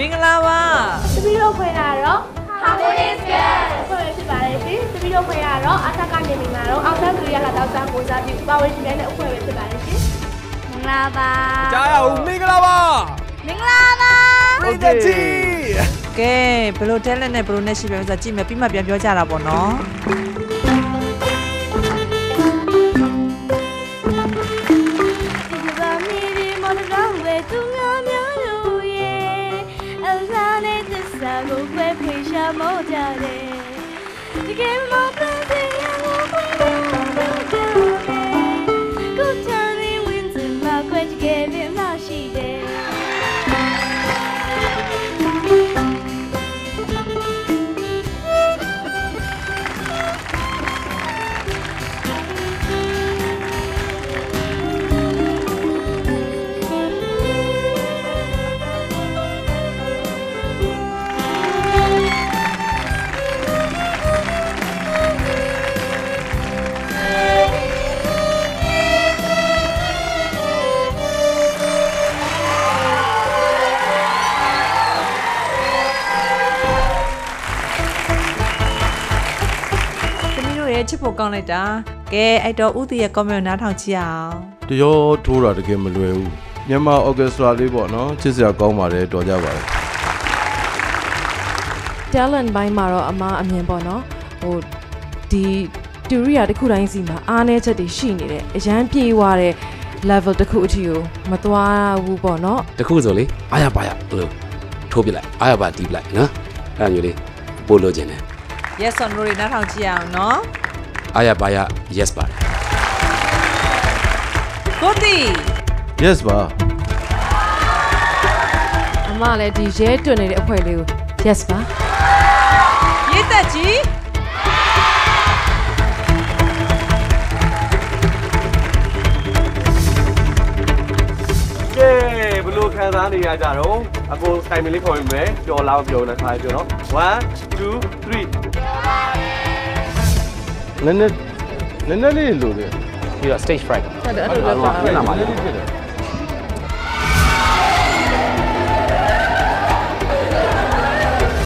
င်္ဂလာပါတပီတို့ခွဲတာတော့ Harmonious Girl ခွဲဖြစ်ပါတယ်ရှင်တပီတို့ခွဲတာတော့အထက်ကနေနေမှာတော့အောက်ထပ်သူရလာတော့စံကိုစားပြီးပါဝင်ရှင်တဲ့အဖွဲ့ပဲဖြစ်ပါတယ်ရှင်မင်္ဂလာပါကြားရအောင်မင်္ဂလာပါမင်္ဂလာပါပြည်သက်ကြီးကဲဘယ်လို talent နဲ့ဘယ်လိုနဲ့ရှိပဲဆိုတော့ကြည့်မယ်ပြီးမှပြန်ပြောကြတာပေါ့နော် မောကြတယ်တကယ်မပ သမီးတို့ရဲ့ချစ်ဖို့ကောင်းလိုက်တာကဲအဲ့တော့ဥတီရဲ့ comment နားထောင်ကြည့်အောင်တရောထိုးတာတကယ်မလွယ်ဘူးမြန်မာအော်ကက်စထရာလေးပေါ့နော်ချစ်စရာကောင်းပါတယ်တော်ကြပါတယ် talent ဘိုင်းမှာတော့အမအမြင်ပေါ့နော်ဟိုဒီတူရီယာတစ်ခုတိုင်းစီမှာအားနည်းချက်တွေရှိနေတယ်အရန်ပြေးသွားတဲ့ level တစ်ခုအထိကိုမသွားဘူးပေါ့နော်တခုဆိုလေအာရပါရဘလို့ထိုးပြလိုက်အာရပါတီးပြလိုက်နော်အဲ့ဒါမျိုးလေးပို့လို့ခြင်းတယ် yes or no တွေနားထောင်ကြည့်အောင်နော် အာရပါရ yes ပါတယ်ကိုတီ yes ပါအမလည်းဒီရဲတွင်နေတဲ့အဖွဲလေးကို yes ပါရေးသက်ကြီးကဲဘလို့ခံစားနေရကြတော့အကိုဆိုင်မလေးခေါ်ရင်မယ်ပျော်လောက်ပျော်နေခါပြောနော်1 2 3 နည်းနည်းနည်းနည်းလေးလိုတယ်ပြီးတော့ stage fright ဟုတ်တယ်အဲ့လိုလည်းပါ နည်းနည်းလေးဖြစ်တယ်